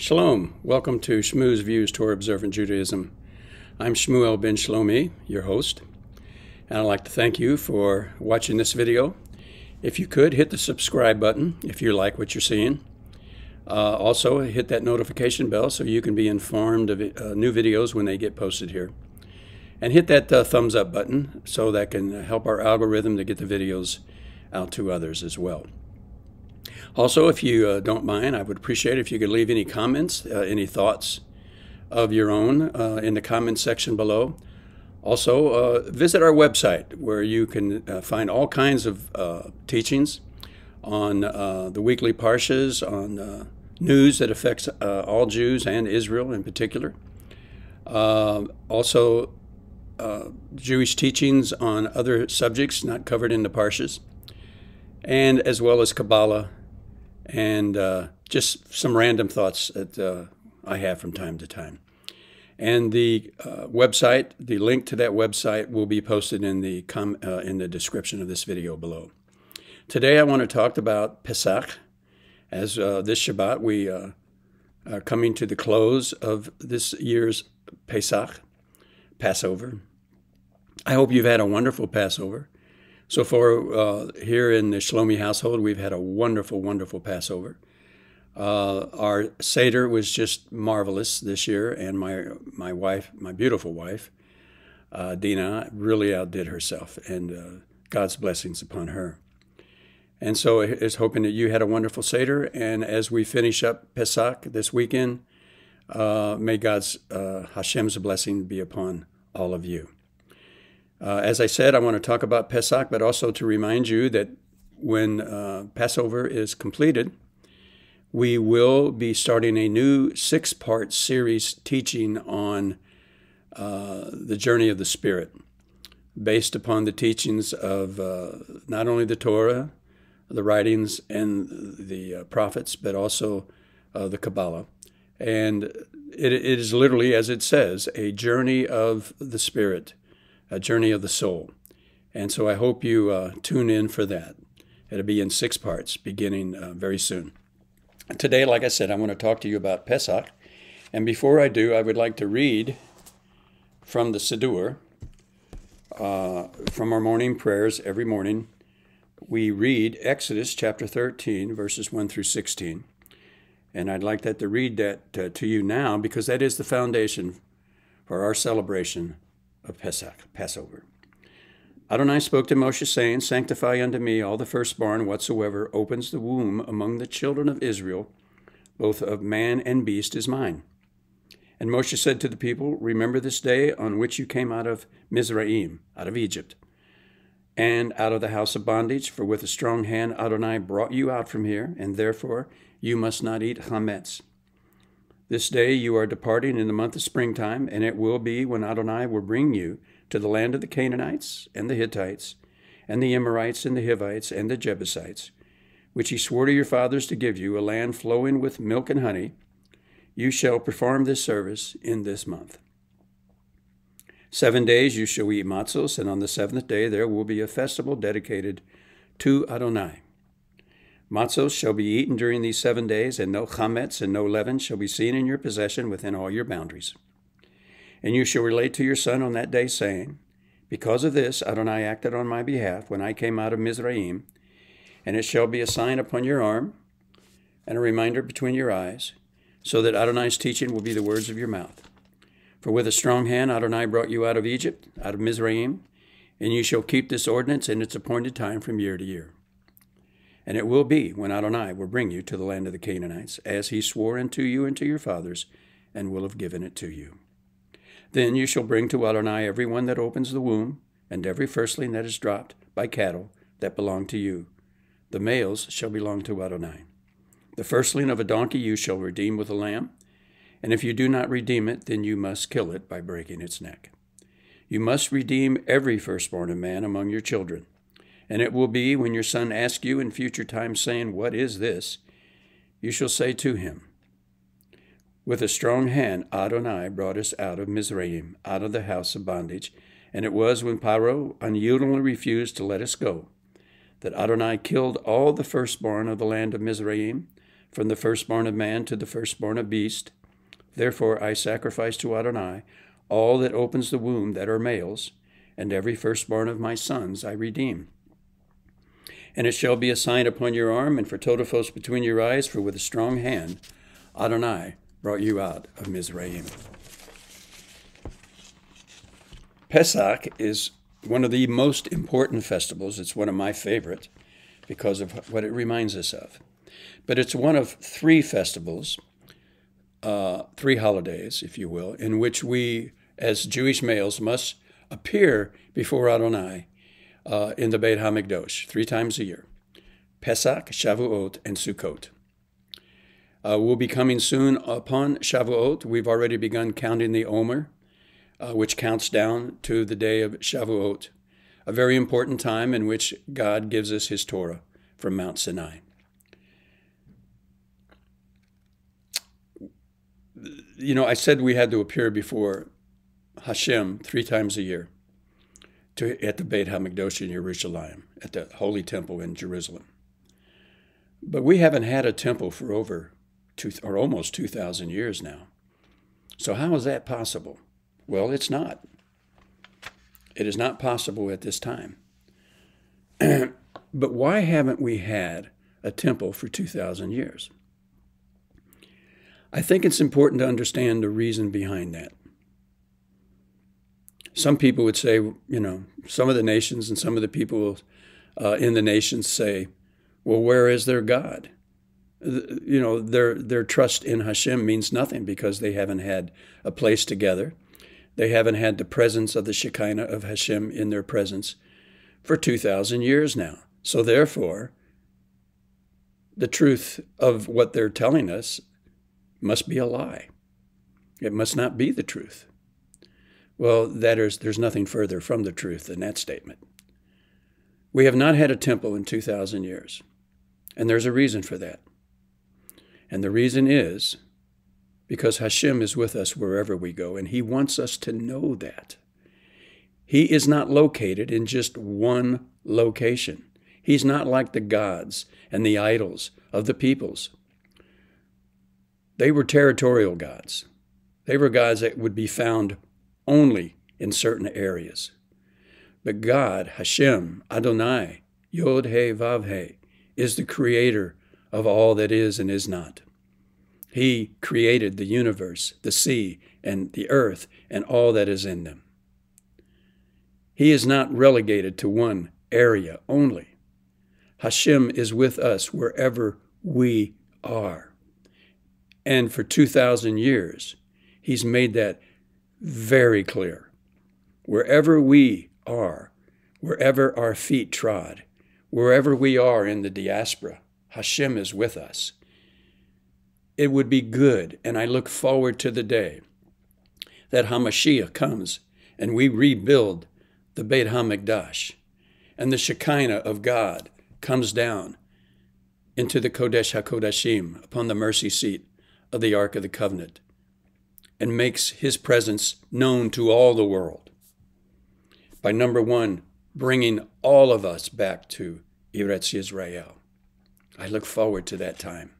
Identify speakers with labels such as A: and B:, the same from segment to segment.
A: Shalom. Welcome to Shmuel's Views Torah Observant Judaism. I'm Shmuel ben Shlomi, your host, and I'd like to thank you for watching this video. If you could, hit the subscribe button if you like what you're seeing. Uh, also, hit that notification bell so you can be informed of uh, new videos when they get posted here. And hit that uh, thumbs up button so that can help our algorithm to get the videos out to others as well. Also, if you uh, don't mind, I would appreciate if you could leave any comments, uh, any thoughts of your own uh, in the comments section below. Also, uh, visit our website where you can uh, find all kinds of uh, teachings on the weekly parshas, on news that affects all Jews and Israel in particular. also, Jewish teachings on other subjects not covered in the parshas, and as well as Kabbalah and uh, just some random thoughts that uh, I have from time to time. And the uh, website, the link to that website will be posted in the com- uh, in the description of this video below. Today I want to talk about Pesach. As uh, this Shabbat, we uh, are coming to the close of this year's Pesach, Passover. I hope you've had a wonderful Passover. So far, uh, here in the Shlomi household, we've had a wonderful, wonderful Passover. Uh, our Seder was just marvelous this year, and my my wife, my beautiful wife, uh, Dina, really outdid herself, and uh, God's blessings upon her. And so, is hoping that you had a wonderful Seder, and as we finish up Pesach this weekend, uh, may God's uh, Hashem's blessing be upon all of you. Uh, as I said, I want to talk about Pesach, but also to remind you that when uh, Passover is completed, we will be starting a new six part series teaching on uh, the journey of the Spirit, based upon the teachings of uh, not only the Torah, the writings, and the uh, prophets, but also uh, the Kabbalah. And it, it is literally, as it says, a journey of the Spirit a Journey of the Soul. And so I hope you uh, tune in for that. It'll be in six parts beginning uh, very soon. Today, like I said, I want to talk to you about Pesach. And before I do, I would like to read from the Siddur, uh, from our morning prayers every morning. We read Exodus chapter 13, verses 1 through 16. And I'd like that to read that uh, to you now because that is the foundation for our celebration of Pesach, Passover. Adonai spoke to Moshe, saying, Sanctify unto me all the firstborn whatsoever opens the womb among the children of Israel, both of man and beast is mine. And Moshe said to the people, Remember this day on which you came out of Mizraim, out of Egypt, and out of the house of bondage, for with a strong hand Adonai brought you out from here, and therefore you must not eat chametz. This day you are departing in the month of springtime, and it will be when Adonai will bring you to the land of the Canaanites, and the Hittites, and the Amorites, and the Hivites, and the Jebusites, which he swore to your fathers to give you, a land flowing with milk and honey. You shall perform this service in this month. Seven days you shall eat matzos, and on the seventh day there will be a festival dedicated to Adonai. Matzos shall be eaten during these seven days, and no chametz and no leaven shall be seen in your possession within all your boundaries. And you shall relate to your son on that day, saying, Because of this Adonai acted on my behalf when I came out of Mizraim, and it shall be a sign upon your arm, and a reminder between your eyes, so that Adonai's teaching will be the words of your mouth. For with a strong hand Adonai brought you out of Egypt, out of Mizraim, and you shall keep this ordinance in its appointed time from year to year. And it will be when Adonai will bring you to the land of the Canaanites, as he swore unto you and to your fathers, and will have given it to you. Then you shall bring to Adonai every one that opens the womb, and every firstling that is dropped by cattle that belong to you. The males shall belong to Adonai. The firstling of a donkey you shall redeem with a lamb, and if you do not redeem it, then you must kill it by breaking its neck. You must redeem every firstborn of man among your children. And it will be when your son asks you in future times, saying, What is this? You shall say to him, With a strong hand Adonai brought us out of Mizraim, out of the house of bondage. And it was when Pharaoh unyieldingly refused to let us go, that Adonai killed all the firstborn of the land of Mizraim, from the firstborn of man to the firstborn of beast. Therefore I sacrifice to Adonai all that opens the womb that are males, and every firstborn of my sons I redeem. And it shall be a sign upon your arm, and for totophos between your eyes, for with a strong hand Adonai brought you out of Mizraim. Pesach is one of the most important festivals. It's one of my favorite because of what it reminds us of. But it's one of three festivals, uh, three holidays, if you will, in which we, as Jewish males, must appear before Adonai uh, in the Beit HaMikdash three times a year Pesach, Shavuot, and Sukkot. Uh, we'll be coming soon upon Shavuot. We've already begun counting the Omer, uh, which counts down to the day of Shavuot, a very important time in which God gives us his Torah from Mount Sinai. You know, I said we had to appear before Hashem three times a year to, at the Beit HaMikdash in Jerusalem, at the Holy Temple in Jerusalem. But we haven't had a temple for over two, or almost 2,000 years now. So how is that possible? Well, it's not. It is not possible at this time. but why haven't we had a temple for 2,000 years? I think it's important to understand the reason behind that some people would say, you know, some of the nations and some of the people uh, in the nations say, well, where is their God? You know, their their trust in Hashem means nothing because they haven't had a place together. They haven't had the presence of the Shekinah of Hashem in their presence for 2,000 years now. So, therefore, the truth of what they're telling us must be a lie. It must not be the truth. Well, that is, there's nothing further from the truth than that statement. We have not had a temple in 2,000 years, and there's a reason for that. And the reason is because Hashem is with us wherever we go, and He wants us to know that. He is not located in just one location. He's not like the gods and the idols of the peoples. They were territorial gods. They were gods that would be found only in certain areas. But God, Hashem, Adonai, Yod He Vav He, is the creator of all that is and is not. He created the universe, the sea, and the earth, and all that is in them. He is not relegated to one area only. Hashem is with us wherever we are. And for 2,000 years, He's made that very clear. Wherever we are, wherever our feet trod, wherever we are in the diaspora, Hashem is with us. It would be good, and I look forward to the day that Hamashiach comes and we rebuild the Beit HaMikdash, and the Shekinah of God comes down into the Kodesh HaKodashim upon the mercy seat of the Ark of the Covenant and makes his presence known to all the world. By number one, bringing all of us back to Eretz Yisrael. I look forward to that time.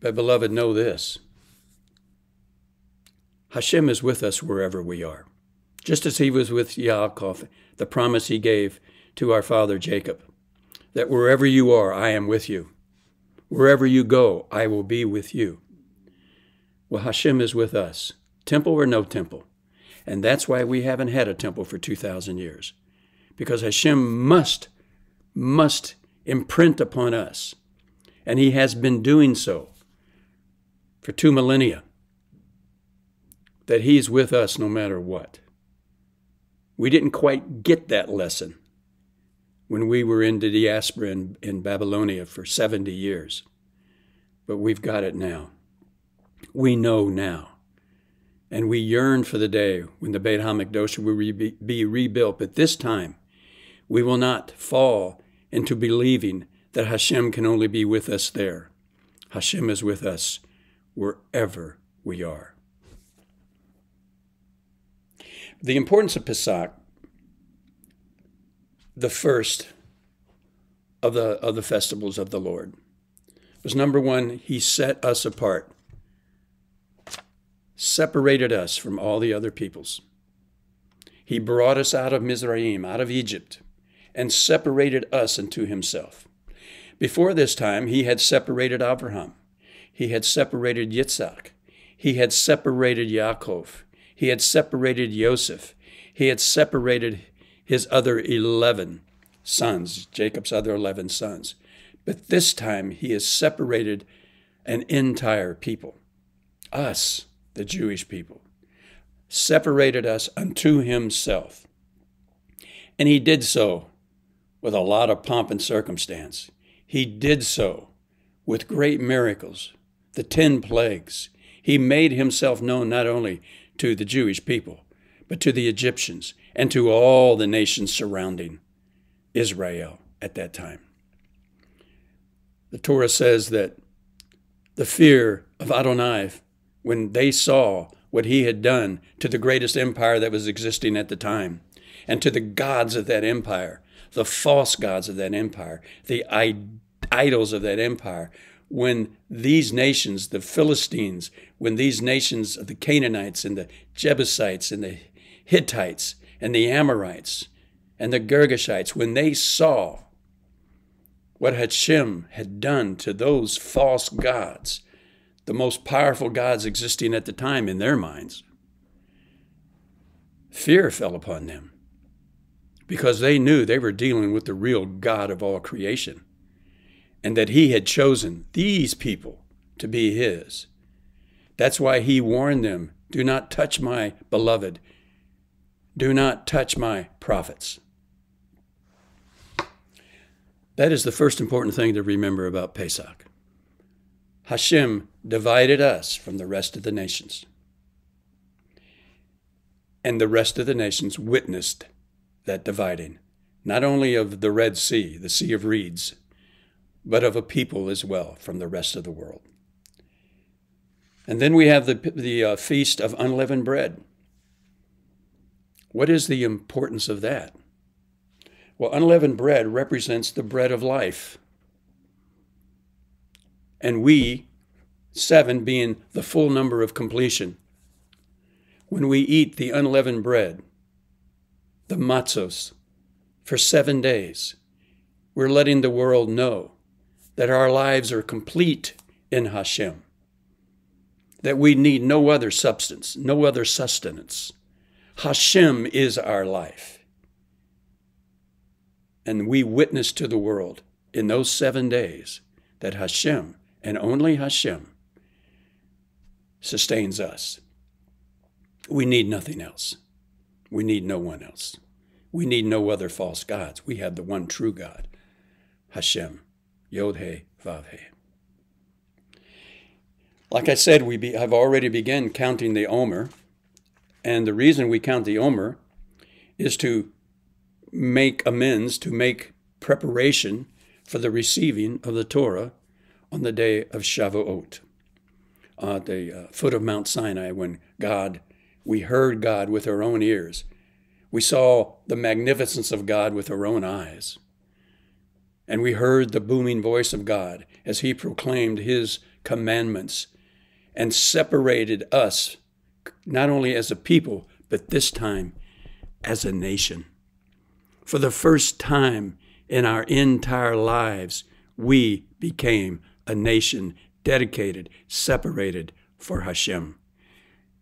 A: But, beloved, know this Hashem is with us wherever we are, just as he was with Yaakov, the promise he gave to our father Jacob that wherever you are, I am with you. Wherever you go, I will be with you. Well, Hashem is with us, temple or no temple. And that's why we haven't had a temple for 2,000 years. Because Hashem must, must imprint upon us. And He has been doing so for two millennia. That He's with us no matter what. We didn't quite get that lesson when we were in the diaspora in, in Babylonia for 70 years. But we've got it now we know now. And we yearn for the day when the Beit HaMikdash will be rebuilt. But this time, we will not fall into believing that Hashem can only be with us there. Hashem is with us wherever we are. The importance of Pesach, the first of the, of the festivals of the Lord. was number one, he set us apart, separated us from all the other peoples. He brought us out of Mizraim, out of Egypt, and separated us unto himself. Before this time, he had separated Abraham. He had separated Yitzhak. He had separated Yaakov. He had separated Joseph. He had separated his other 11 sons, Jacob's other 11 sons. But this time he has separated an entire people, us, the Jewish people, separated us unto himself. And he did so with a lot of pomp and circumstance. He did so with great miracles, the ten plagues. He made himself known not only to the Jewish people, but to the Egyptians and to all the nations surrounding Israel at that time. The Torah says that the fear of Adonai, when they saw what he had done to the greatest empire that was existing at the time, and to the gods of that empire, the false gods of that empire, the idols of that empire, when these nations, the Philistines, when these nations of the Canaanites and the Jebusites and the Hittites and the Amorites and the Girgashites, when they saw what Hashem had done to those false gods, the most powerful gods existing at the time in their minds. Fear fell upon them because they knew they were dealing with the real God of all creation and that He had chosen these people to be His. That's why He warned them do not touch my beloved, do not touch my prophets. That is the first important thing to remember about Pesach. Hashem divided us from the rest of the nations. And the rest of the nations witnessed that dividing, not only of the Red Sea, the Sea of Reeds, but of a people as well from the rest of the world. And then we have the, the uh, Feast of Unleavened Bread. What is the importance of that? Well, unleavened bread represents the bread of life. And we, seven being the full number of completion, when we eat the unleavened bread, the matzos, for seven days, we're letting the world know that our lives are complete in Hashem, that we need no other substance, no other sustenance. Hashem is our life. And we witness to the world in those seven days that Hashem and only Hashem sustains us. We need nothing else. We need no one else. We need no other false gods. We have the one true God, Hashem, Yod He Vav He. Like I said, we be, have already begun counting the Omer, and the reason we count the Omer is to make amends, to make preparation for the receiving of the Torah on the day of Shavuot, at the uh, foot of Mount Sinai, when God, we heard God with our own ears. We saw the magnificence of God with our own eyes. And we heard the booming voice of God as He proclaimed His commandments and separated us, not only as a people, but this time as a nation. For the first time in our entire lives, we became a nation dedicated, separated for Hashem.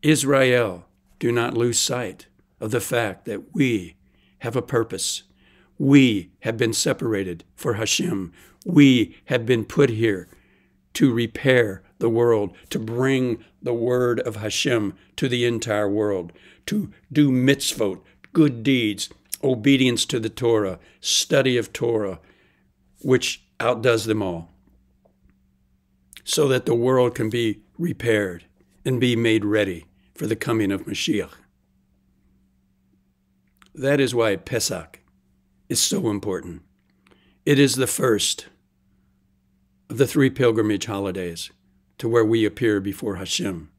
A: Israel, do not lose sight of the fact that we have a purpose. We have been separated for Hashem. We have been put here to repair the world, to bring the word of Hashem to the entire world, to do mitzvot, good deeds, obedience to the Torah, study of Torah, which outdoes them all, so that the world can be repaired and be made ready for the coming of Mashiach. That is why Pesach is so important. It is the first of the three pilgrimage holidays to where we appear before Hashem.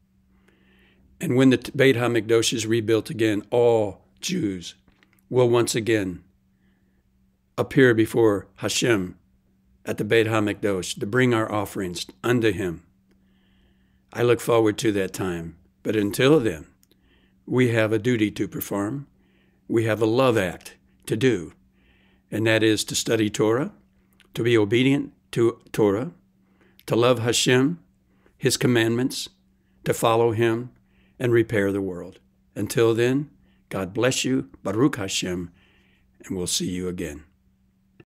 A: And when the Beit HaMikdash is rebuilt again, all Jews will once again appear before Hashem at the Beit HaMikdash to bring our offerings unto Him. I look forward to that time, but until then, we have a duty to perform. We have a love act to do, and that is to study Torah, to be obedient to Torah, to love Hashem, His commandments, to follow Him, and repair the world. Until then, God bless you, Baruch Hashem, and we'll see you again.